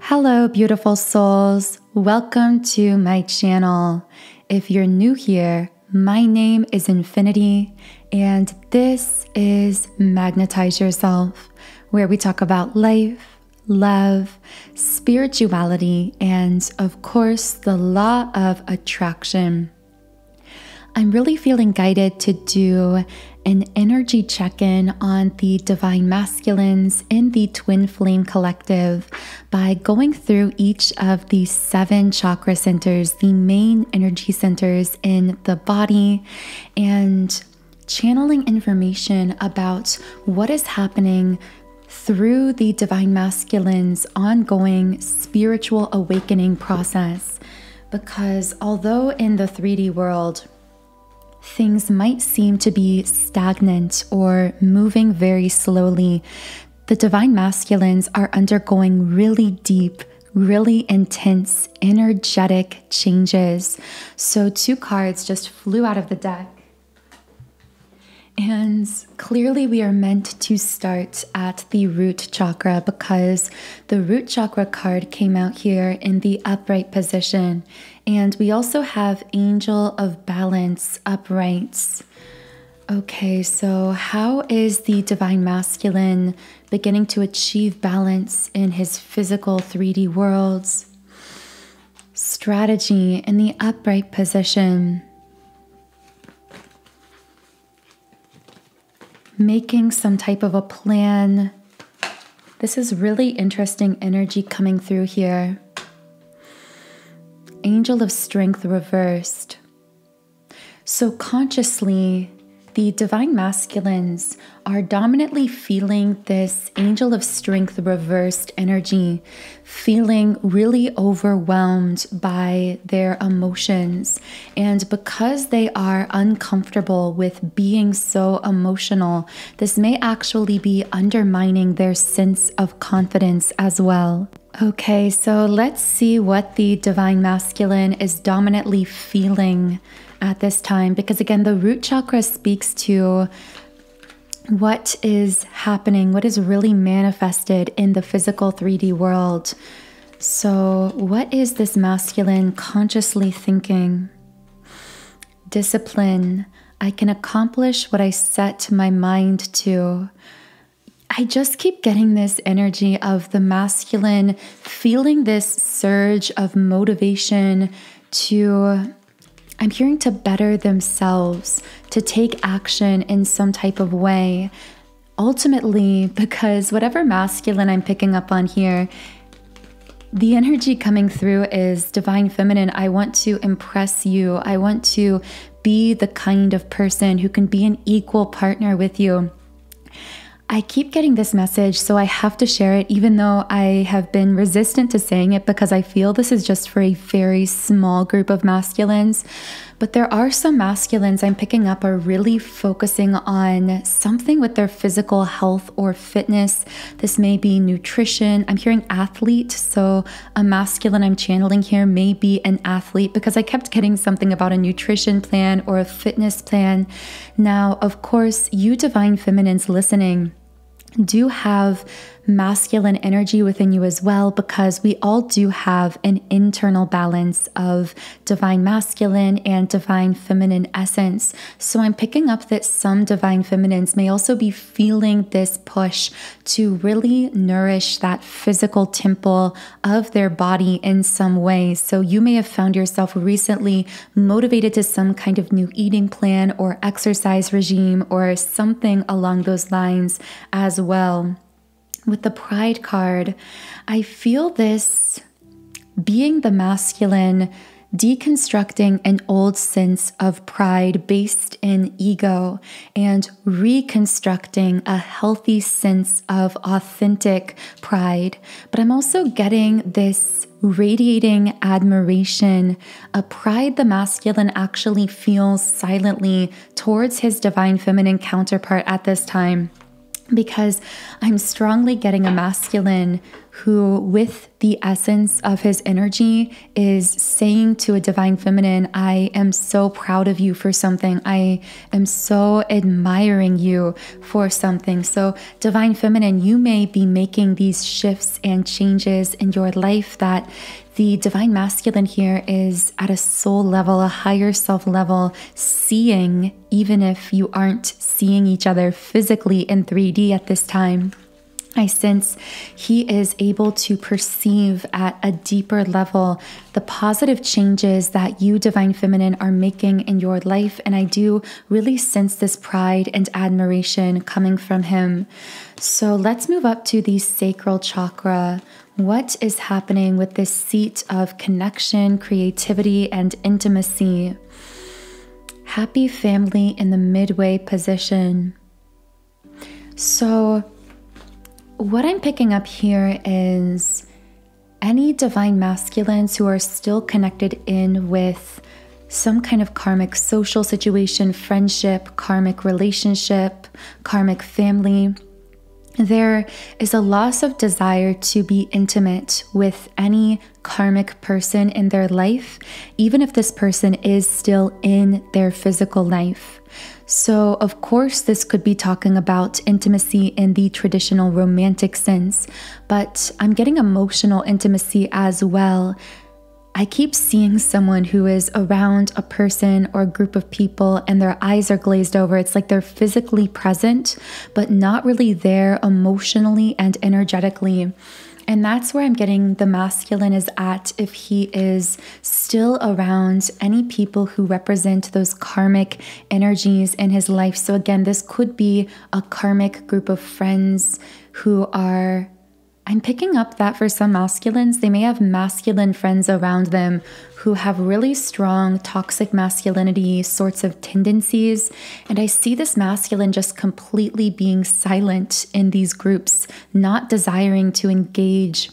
Hello, beautiful souls. Welcome to my channel. If you're new here, my name is Infinity, and this is Magnetize Yourself, where we talk about life, love, spirituality, and of course, the law of attraction. I'm really feeling guided to do an energy check in on the divine masculines in the Twin Flame Collective by going through each of the seven chakra centers, the main energy centers in the body, and channeling information about what is happening through the divine masculine's ongoing spiritual awakening process. Because although in the 3D world, things might seem to be stagnant or moving very slowly, the divine masculines are undergoing really deep, really intense, energetic changes. So, two cards just flew out of the deck. And clearly, we are meant to start at the root chakra because the root chakra card came out here in the upright position. And we also have Angel of Balance uprights. Okay, so how is the divine masculine beginning to achieve balance in his physical 3D worlds? Strategy in the upright position. making some type of a plan. This is really interesting energy coming through here. Angel of Strength reversed. So, consciously, the divine masculines are dominantly feeling this angel of strength reversed energy, feeling really overwhelmed by their emotions. And because they are uncomfortable with being so emotional, this may actually be undermining their sense of confidence as well. Okay, so let's see what the divine masculine is dominantly feeling at this time because, again, the root chakra speaks to what is happening, what is really manifested in the physical 3D world. So, what is this masculine consciously thinking? Discipline. I can accomplish what I set my mind to. I just keep getting this energy of the masculine feeling this surge of motivation to I'm hearing to better themselves, to take action in some type of way. Ultimately, because whatever masculine I'm picking up on here, the energy coming through is divine feminine. I want to impress you. I want to be the kind of person who can be an equal partner with you. I keep getting this message, so I have to share it, even though I have been resistant to saying it because I feel this is just for a very small group of masculines. But there are some masculines I'm picking up are really focusing on something with their physical health or fitness. This may be nutrition. I'm hearing athlete, so a masculine I'm channeling here may be an athlete because I kept getting something about a nutrition plan or a fitness plan. Now, of course, you divine feminines listening do have masculine energy within you as well, because we all do have an internal balance of divine masculine and divine feminine essence. So I'm picking up that some divine feminines may also be feeling this push to really nourish that physical temple of their body in some way. So you may have found yourself recently motivated to some kind of new eating plan or exercise regime or something along those lines as well. With the pride card, I feel this being the masculine, deconstructing an old sense of pride based in ego and reconstructing a healthy sense of authentic pride. But I'm also getting this radiating admiration, a pride the masculine actually feels silently towards his divine feminine counterpart at this time because I'm strongly getting a masculine who, with the essence of his energy, is saying to a divine feminine, I am so proud of you for something. I am so admiring you for something. So, divine feminine, you may be making these shifts and changes in your life that the divine masculine here is at a soul level, a higher self level, seeing, even if you aren't seeing each other physically in 3D at this time. I sense he is able to perceive at a deeper level the positive changes that you, Divine Feminine, are making in your life. And I do really sense this pride and admiration coming from him. So let's move up to the sacral chakra. What is happening with this seat of connection, creativity, and intimacy? Happy family in the midway position. So, what I'm picking up here is any divine masculines who are still connected in with some kind of karmic social situation, friendship, karmic relationship, karmic family. There is a loss of desire to be intimate with any karmic person in their life, even if this person is still in their physical life. So, of course, this could be talking about intimacy in the traditional romantic sense, but I'm getting emotional intimacy as well. I keep seeing someone who is around a person or a group of people and their eyes are glazed over. It's like they're physically present, but not really there emotionally and energetically. And that's where I'm getting the masculine is at if he is still around any people who represent those karmic energies in his life. So, again, this could be a karmic group of friends who are I'm picking up that for some masculines, they may have masculine friends around them who have really strong toxic masculinity sorts of tendencies. And I see this masculine just completely being silent in these groups, not desiring to engage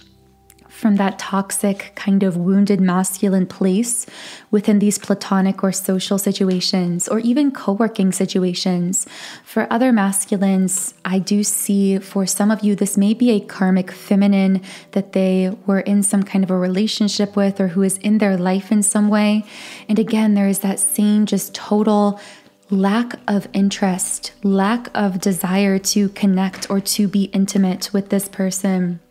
from that toxic, kind of wounded masculine place within these platonic or social situations, or even co working situations. For other masculines, I do see for some of you, this may be a karmic feminine that they were in some kind of a relationship with or who is in their life in some way. And again, there is that same just total lack of interest, lack of desire to connect or to be intimate with this person.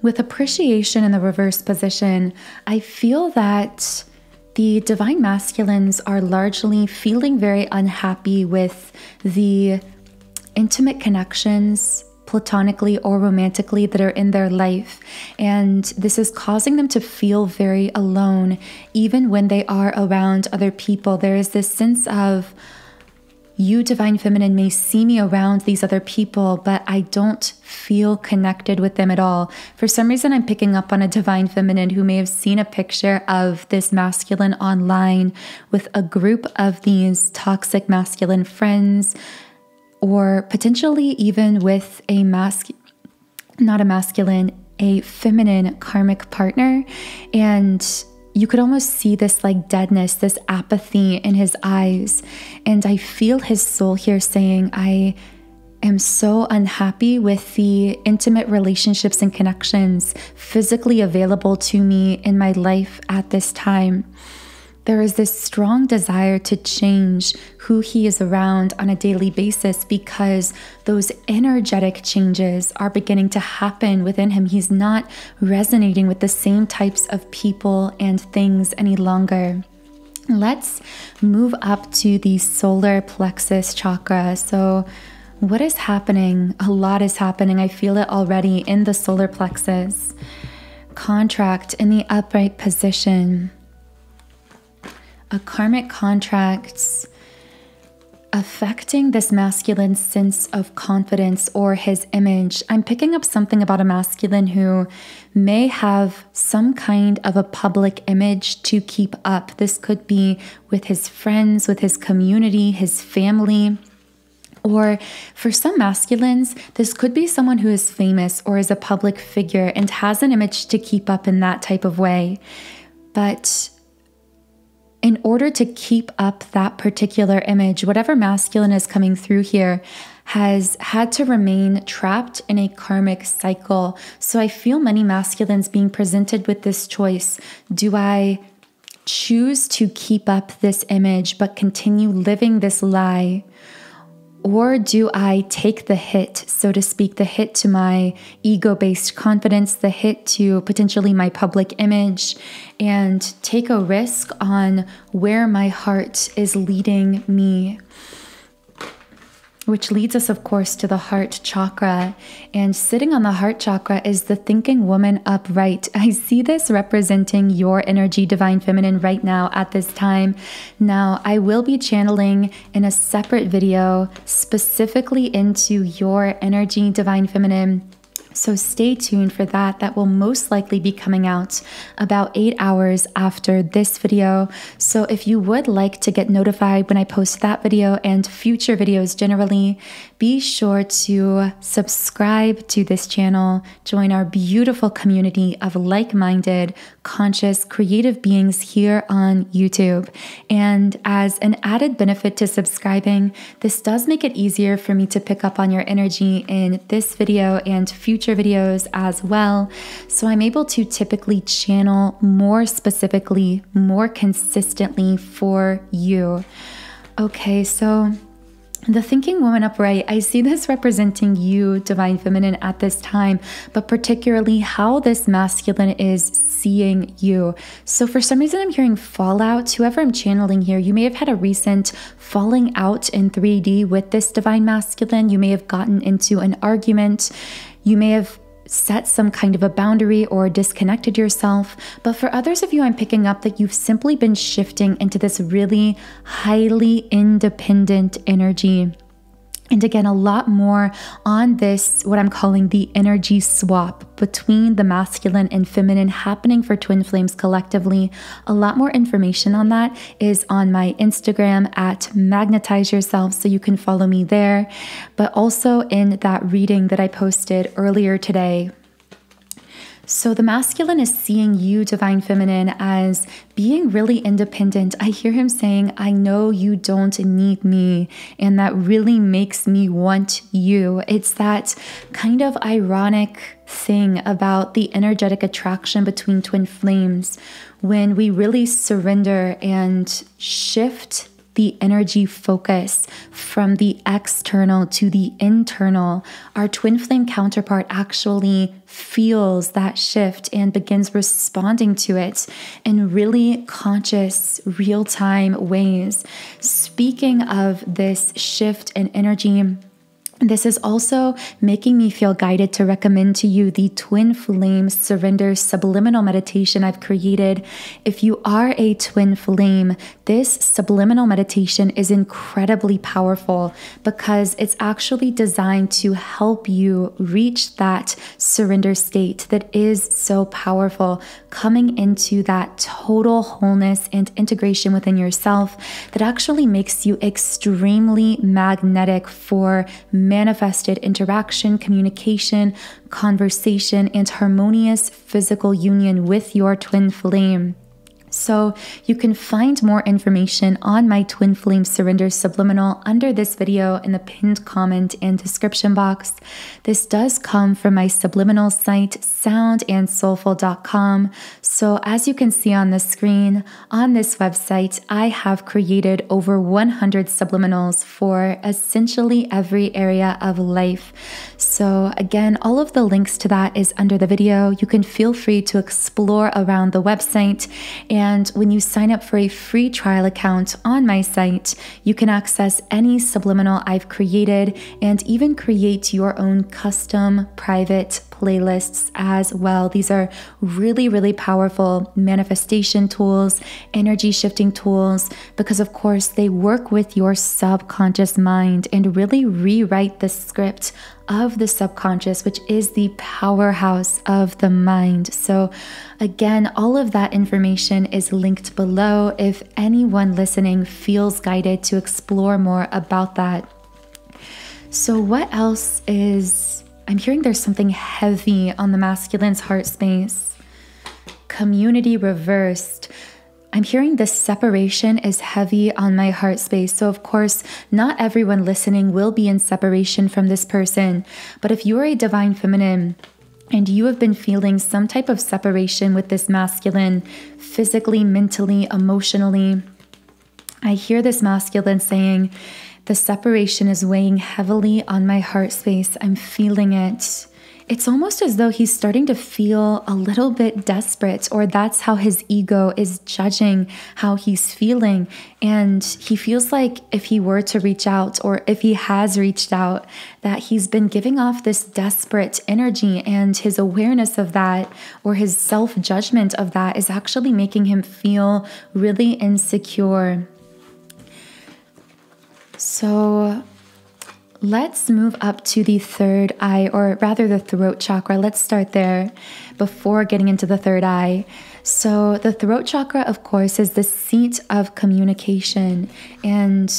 With appreciation in the reverse position, I feel that the divine masculines are largely feeling very unhappy with the intimate connections platonically or romantically that are in their life. And this is causing them to feel very alone, even when they are around other people. There is this sense of, you, Divine Feminine, may see me around these other people, but I don't feel connected with them at all. For some reason, I'm picking up on a Divine Feminine who may have seen a picture of this masculine online with a group of these toxic masculine friends, or potentially even with a mask, not a masculine, a feminine karmic partner. And you could almost see this like deadness, this apathy in his eyes. And I feel his soul here saying, I am so unhappy with the intimate relationships and connections physically available to me in my life at this time there is this strong desire to change who he is around on a daily basis because those energetic changes are beginning to happen within him. He's not resonating with the same types of people and things any longer. Let's move up to the solar plexus chakra. So, what is happening? A lot is happening. I feel it already in the solar plexus. Contract in the upright position a karmic contracts affecting this masculine sense of confidence or his image. I'm picking up something about a masculine who may have some kind of a public image to keep up. This could be with his friends, with his community, his family. Or for some masculines, this could be someone who is famous or is a public figure and has an image to keep up in that type of way. But in order to keep up that particular image, whatever masculine is coming through here has had to remain trapped in a karmic cycle. So I feel many masculines being presented with this choice. Do I choose to keep up this image but continue living this lie? Or do I take the hit, so to speak, the hit to my ego based confidence, the hit to potentially my public image, and take a risk on where my heart is leading me? Which leads us, of course, to the heart chakra. And sitting on the heart chakra is the thinking woman upright. I see this representing your energy, divine feminine, right now at this time. Now, I will be channeling in a separate video specifically into your energy, divine feminine so stay tuned for that. That will most likely be coming out about eight hours after this video. So if you would like to get notified when I post that video and future videos generally, be sure to subscribe to this channel, join our beautiful community of like minded, conscious, creative beings here on YouTube. And as an added benefit to subscribing, this does make it easier for me to pick up on your energy in this video and future videos as well. So I'm able to typically channel more specifically, more consistently for you. Okay, so the thinking woman upright, I see this representing you, divine feminine, at this time, but particularly how this masculine is seeing you. So, for some reason, I'm hearing fallout. Whoever I'm channeling here, you may have had a recent falling out in 3D with this divine masculine. You may have gotten into an argument. You may have set some kind of a boundary or disconnected yourself. But for others of you, I'm picking up that you've simply been shifting into this really highly independent energy. And again, a lot more on this, what I'm calling the energy swap between the masculine and feminine happening for twin flames collectively. A lot more information on that is on my Instagram at magnetize yourself, so you can follow me there. But also in that reading that I posted earlier today so the masculine is seeing you, divine feminine, as being really independent. I hear him saying, I know you don't need me. And that really makes me want you. It's that kind of ironic thing about the energetic attraction between twin flames when we really surrender and shift the energy focus from the external to the internal, our twin flame counterpart actually feels that shift and begins responding to it in really conscious, real time ways. Speaking of this shift in energy, this is also making me feel guided to recommend to you the Twin Flame Surrender Subliminal Meditation I've created. If you are a twin flame, this subliminal meditation is incredibly powerful because it's actually designed to help you reach that surrender state that is so powerful, coming into that total wholeness and integration within yourself that actually makes you extremely magnetic for manifested interaction, communication, conversation, and harmonious physical union with your twin flame. So you can find more information on my Twin Flame Surrender Subliminal under this video in the pinned comment and description box. This does come from my subliminal site, soundandsoulful.com. So as you can see on the screen, on this website, I have created over 100 subliminals for essentially every area of life. So again, all of the links to that is under the video. You can feel free to explore around the website and when you sign up for a free trial account on my site, you can access any subliminal I've created and even create your own custom private playlists as well. These are really, really powerful manifestation tools, energy shifting tools, because of course they work with your subconscious mind and really rewrite the script of the subconscious, which is the powerhouse of the mind. So, again, all of that information is linked below if anyone listening feels guided to explore more about that. So, what else is, I'm hearing there's something heavy on the masculine's heart space. Community reversed I'm hearing this separation is heavy on my heart space. So, of course, not everyone listening will be in separation from this person. But if you are a divine feminine, and you have been feeling some type of separation with this masculine, physically, mentally, emotionally, I hear this masculine saying, The separation is weighing heavily on my heart space. I'm feeling it it's almost as though he's starting to feel a little bit desperate, or that's how his ego is judging how he's feeling. And he feels like if he were to reach out, or if he has reached out, that he's been giving off this desperate energy, and his awareness of that, or his self judgment of that, is actually making him feel really insecure. So, Let's move up to the third eye, or rather the throat chakra. Let's start there before getting into the third eye. So, the throat chakra, of course, is the seat of communication. And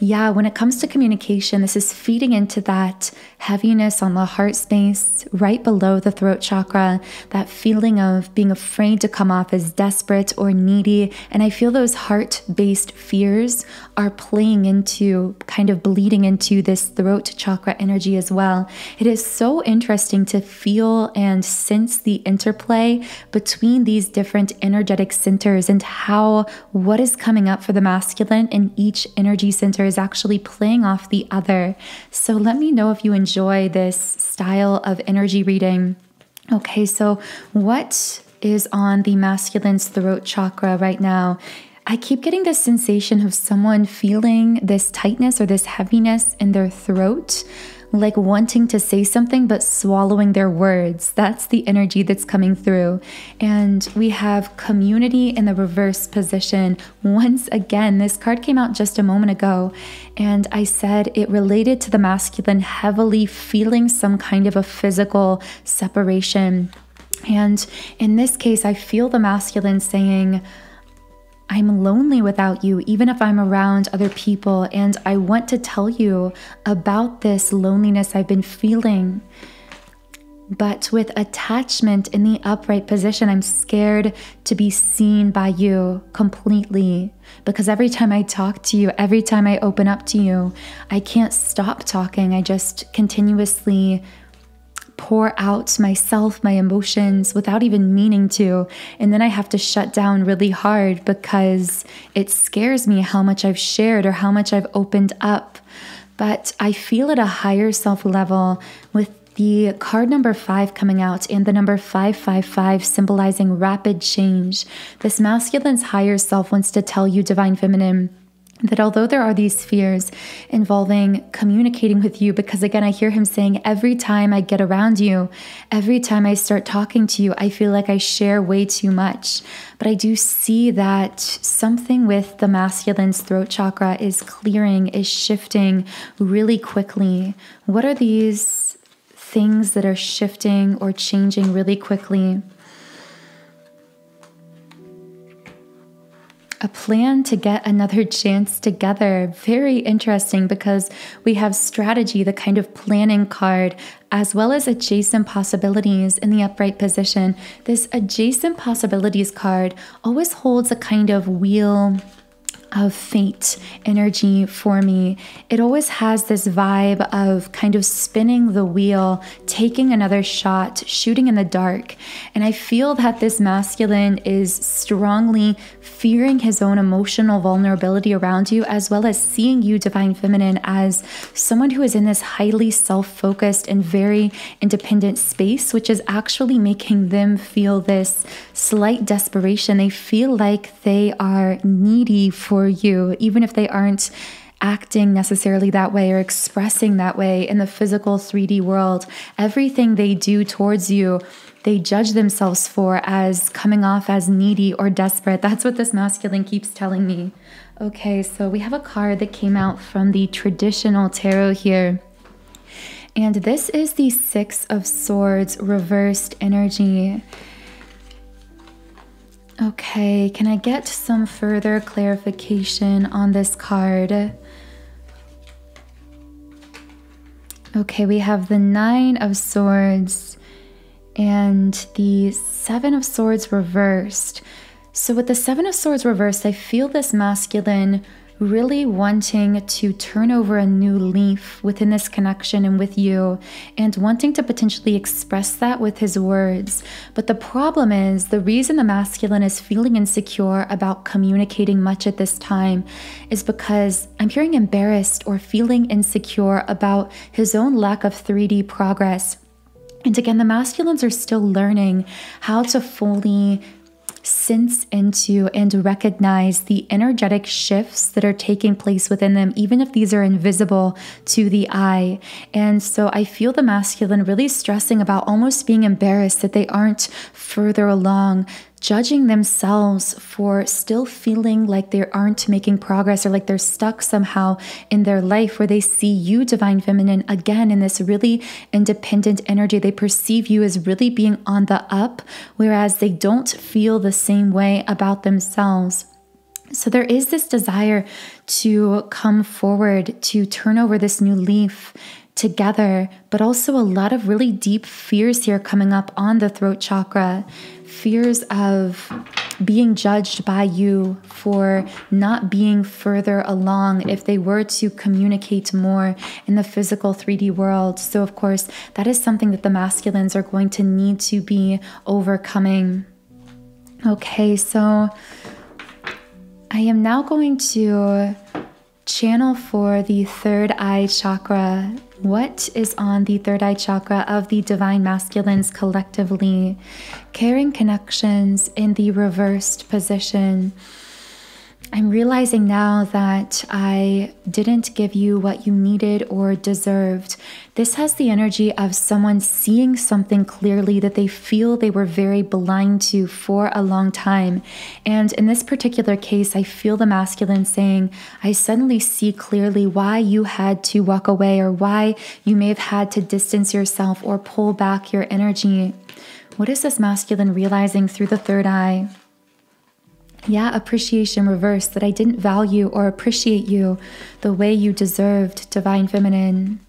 yeah, when it comes to communication, this is feeding into that heaviness on the heart space, right below the throat chakra, that feeling of being afraid to come off as desperate or needy. And I feel those heart based fears are playing into, kind of bleeding into this throat chakra energy as well. It is so interesting to feel and sense the interplay between these different energetic centers and how what is coming up for the masculine in each energy center is actually playing off the other. So let me know if you enjoy this style of energy reading. Okay, so what is on the masculine's throat chakra right now? I keep getting this sensation of someone feeling this tightness or this heaviness in their throat like wanting to say something but swallowing their words. That's the energy that's coming through. And we have community in the reverse position. Once again, this card came out just a moment ago, and I said it related to the masculine heavily feeling some kind of a physical separation. And in this case, I feel the masculine saying, I'm lonely without you, even if I'm around other people. And I want to tell you about this loneliness I've been feeling. But with attachment in the upright position, I'm scared to be seen by you completely. Because every time I talk to you, every time I open up to you, I can't stop talking. I just continuously pour out myself, my emotions without even meaning to. And then I have to shut down really hard because it scares me how much I've shared or how much I've opened up. But I feel at a higher self level with the card number five coming out and the number 555 symbolizing rapid change. This masculine's higher self wants to tell you, divine feminine that although there are these fears involving communicating with you, because again, I hear him saying, every time I get around you, every time I start talking to you, I feel like I share way too much. But I do see that something with the masculine's throat chakra is clearing, is shifting really quickly. What are these things that are shifting or changing really quickly? A plan to get another chance together. Very interesting because we have strategy, the kind of planning card, as well as adjacent possibilities in the upright position. This adjacent possibilities card always holds a kind of wheel of fate energy for me. It always has this vibe of kind of spinning the wheel, taking another shot, shooting in the dark. And I feel that this masculine is strongly fearing his own emotional vulnerability around you, as well as seeing you, divine feminine, as someone who is in this highly self focused and very independent space, which is actually making them feel this slight desperation. They feel like they are needy for for you, even if they aren't acting necessarily that way or expressing that way in the physical 3D world. Everything they do towards you, they judge themselves for as coming off as needy or desperate. That's what this masculine keeps telling me. Okay, so we have a card that came out from the traditional tarot here. And this is the Six of Swords reversed energy. Okay, can I get some further clarification on this card? Okay, we have the Nine of Swords and the Seven of Swords reversed. So, with the Seven of Swords reversed, I feel this masculine really wanting to turn over a new leaf within this connection and with you, and wanting to potentially express that with his words. But the problem is the reason the masculine is feeling insecure about communicating much at this time is because I'm hearing embarrassed or feeling insecure about his own lack of 3D progress. And again, the masculines are still learning how to fully sense into and recognize the energetic shifts that are taking place within them, even if these are invisible to the eye. And so I feel the masculine really stressing about almost being embarrassed that they aren't further along judging themselves for still feeling like they aren't making progress or like they're stuck somehow in their life where they see you, divine feminine, again in this really independent energy. They perceive you as really being on the up, whereas they don't feel the same way about themselves. So there is this desire to come forward, to turn over this new leaf together, but also a lot of really deep fears here coming up on the throat chakra fears of being judged by you for not being further along if they were to communicate more in the physical 3D world. So, of course, that is something that the masculines are going to need to be overcoming. Okay, so I am now going to channel for the third eye chakra. What is on the third eye chakra of the divine masculines collectively? Caring connections in the reversed position. I'm realizing now that I didn't give you what you needed or deserved. This has the energy of someone seeing something clearly that they feel they were very blind to for a long time. And in this particular case, I feel the masculine saying, I suddenly see clearly why you had to walk away or why you may have had to distance yourself or pull back your energy. What is this masculine realizing through the third eye? Yeah, appreciation reverse that I didn't value or appreciate you the way you deserved, divine feminine.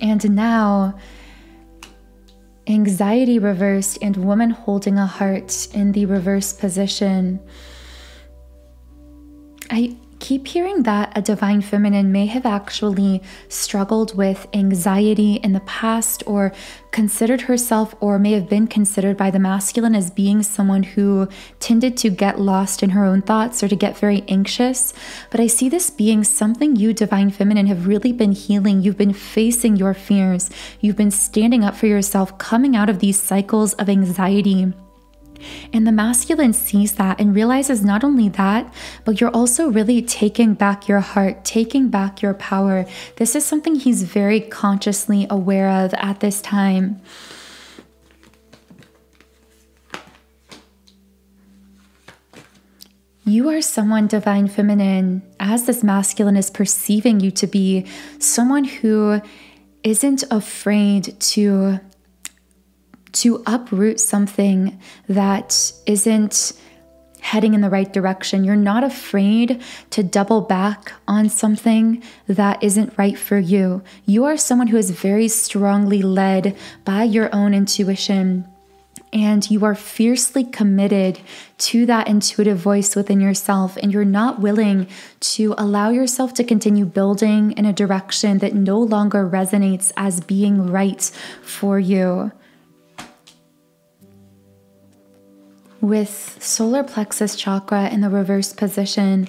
And now, anxiety reversed and woman holding a heart in the reverse position. I keep hearing that a divine feminine may have actually struggled with anxiety in the past or considered herself or may have been considered by the masculine as being someone who tended to get lost in her own thoughts or to get very anxious. But I see this being something you, divine feminine, have really been healing. You've been facing your fears, you've been standing up for yourself, coming out of these cycles of anxiety and the masculine sees that and realizes not only that, but you're also really taking back your heart, taking back your power. This is something he's very consciously aware of at this time. You are someone divine feminine, as this masculine is perceiving you to be someone who isn't afraid to to uproot something that isn't heading in the right direction. You're not afraid to double back on something that isn't right for you. You are someone who is very strongly led by your own intuition. And you are fiercely committed to that intuitive voice within yourself, and you're not willing to allow yourself to continue building in a direction that no longer resonates as being right for you. With solar plexus chakra in the reverse position,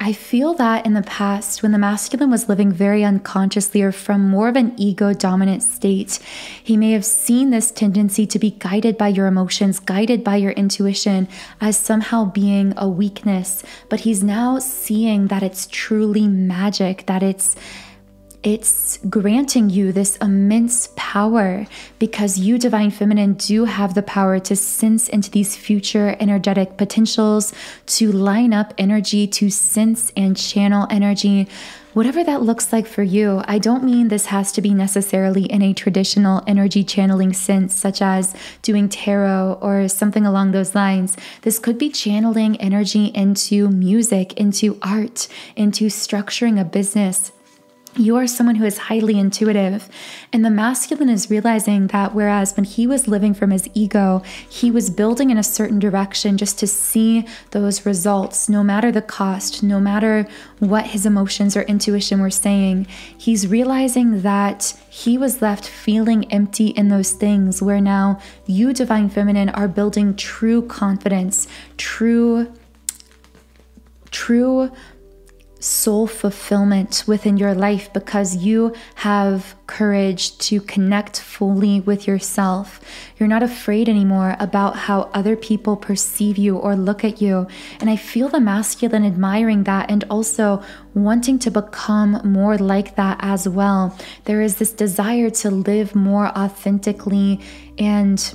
I feel that in the past, when the masculine was living very unconsciously or from more of an ego dominant state, he may have seen this tendency to be guided by your emotions, guided by your intuition, as somehow being a weakness. But he's now seeing that it's truly magic, that it's it's granting you this immense power because you, divine feminine, do have the power to sense into these future energetic potentials, to line up energy, to sense and channel energy. Whatever that looks like for you, I don't mean this has to be necessarily in a traditional energy channeling sense, such as doing tarot or something along those lines. This could be channeling energy into music, into art, into structuring a business, you are someone who is highly intuitive. And the masculine is realizing that whereas when he was living from his ego, he was building in a certain direction just to see those results, no matter the cost, no matter what his emotions or intuition were saying. He's realizing that he was left feeling empty in those things, where now you, Divine Feminine, are building true confidence, true, true soul fulfillment within your life because you have courage to connect fully with yourself. You're not afraid anymore about how other people perceive you or look at you. And I feel the masculine admiring that and also wanting to become more like that as well. There is this desire to live more authentically and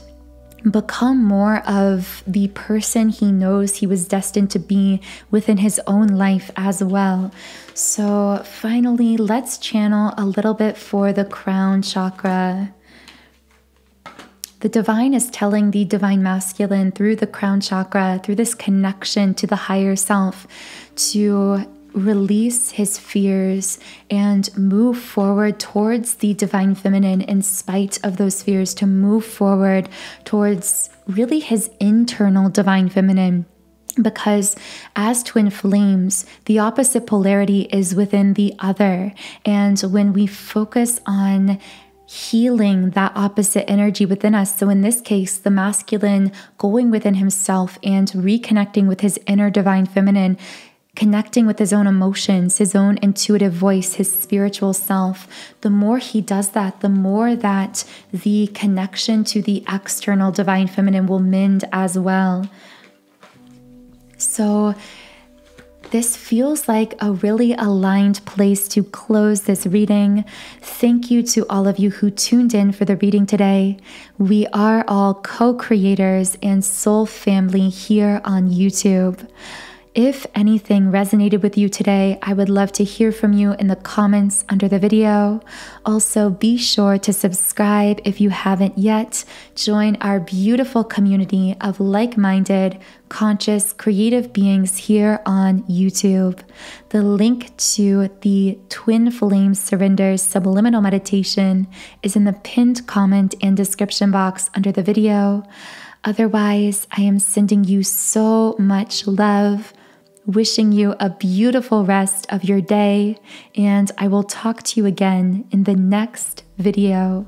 become more of the person he knows he was destined to be within his own life as well. So, finally, let's channel a little bit for the crown chakra. The divine is telling the divine masculine through the crown chakra, through this connection to the higher self, to release his fears and move forward towards the divine feminine in spite of those fears, to move forward towards really his internal divine feminine. Because as twin flames, the opposite polarity is within the other. And when we focus on healing that opposite energy within us. So, in this case, the masculine going within himself and reconnecting with his inner divine feminine connecting with his own emotions, his own intuitive voice, his spiritual self, the more he does that, the more that the connection to the external divine feminine will mend as well. So, this feels like a really aligned place to close this reading. Thank you to all of you who tuned in for the reading today. We are all co creators and soul family here on YouTube. If anything resonated with you today, I would love to hear from you in the comments under the video. Also, be sure to subscribe if you haven't yet. Join our beautiful community of like minded, conscious, creative beings here on YouTube. The link to the Twin Flames Surrender Subliminal Meditation is in the pinned comment and description box under the video. Otherwise, I am sending you so much love wishing you a beautiful rest of your day, and I will talk to you again in the next video.